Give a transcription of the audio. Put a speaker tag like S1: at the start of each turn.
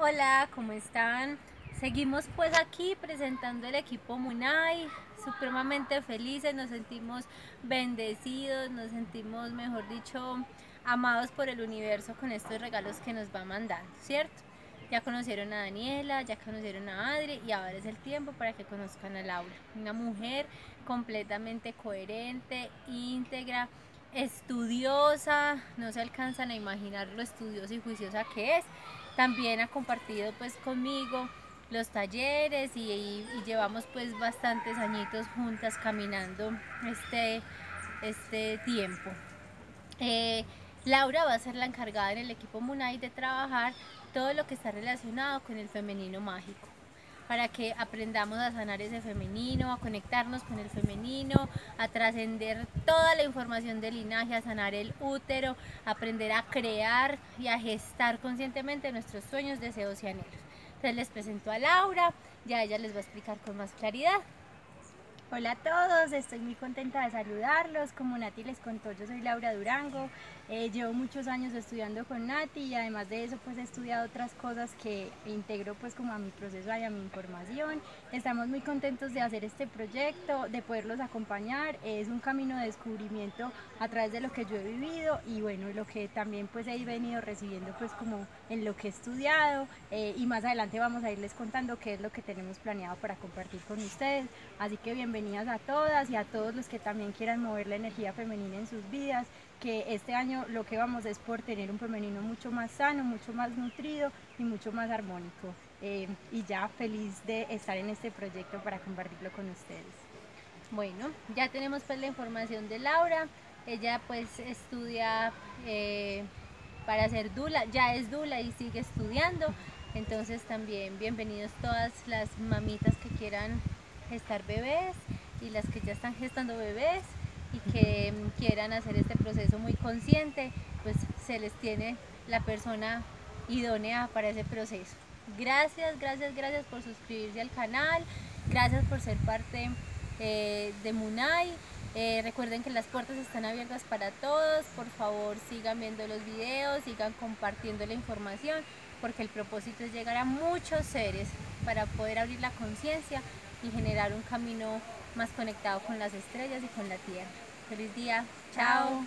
S1: Hola, ¿cómo están? Seguimos pues aquí presentando el equipo Munay, supremamente felices, nos sentimos bendecidos, nos sentimos, mejor dicho, amados por el universo con estos regalos que nos va mandando, ¿cierto? Ya conocieron a Daniela, ya conocieron a Adri y ahora es el tiempo para que conozcan a Laura, una mujer completamente coherente, íntegra, estudiosa, no se alcanzan a imaginar lo estudiosa y juiciosa que es. También ha compartido pues conmigo los talleres y, llevamos pues bastantes añitos juntas caminando este, este tiempo. Eh, Laura va a ser la encargada en el equipo Munay de trabajar todo lo que está relacionado con el femenino mágico para que aprendamos a sanar ese femenino, a conectarnos con el femenino, a trascender toda la información del linaje, a sanar el útero, aprender a crear y a gestar conscientemente nuestros sueños, deseos y anhelos. Entonces les presento a Laura, ya ella les va a explicar con más claridad.
S2: Hola a todos, estoy muy contenta de saludarlos. Como Nati les contó, yo soy Laura Durango. Eh, llevo muchos años estudiando con Nati y además de eso pues he estudiado otras cosas que integro pues como a mi proceso y a mi información. Estamos muy contentos de hacer este proyecto, de poderlos acompañar. Es un camino de descubrimiento a través de lo que yo he vivido y bueno, lo que también pues he venido recibiendo pues como en lo que he estudiado eh, y más adelante vamos a irles contando qué es lo que tenemos planeado para compartir con ustedes. Así que bienvenidos bienvenidas a todas y a todos los que también quieran mover la energía femenina en sus vidas, que este año lo que vamos es por tener un femenino mucho más sano, mucho más nutrido y mucho más armónico. Eh, y ya feliz de estar en este proyecto para compartirlo con ustedes.
S1: Bueno, ya tenemos pues la información de Laura, ella pues estudia eh, para ser Dula, ya es Dula y sigue estudiando, entonces también bienvenidos todas las mamitas que quieran gestar bebés y las que ya están gestando bebés y que quieran hacer este proceso muy consciente, pues se les tiene la persona idónea para ese proceso. Gracias, gracias, gracias por suscribirse al canal, gracias por ser parte eh, de Munay. Eh, recuerden que las puertas están abiertas para todos, por favor sigan viendo los videos, sigan compartiendo la información, porque el propósito es llegar a muchos seres para poder abrir la conciencia y generar un camino más conectado con las estrellas y con la tierra. Feliz día, chao.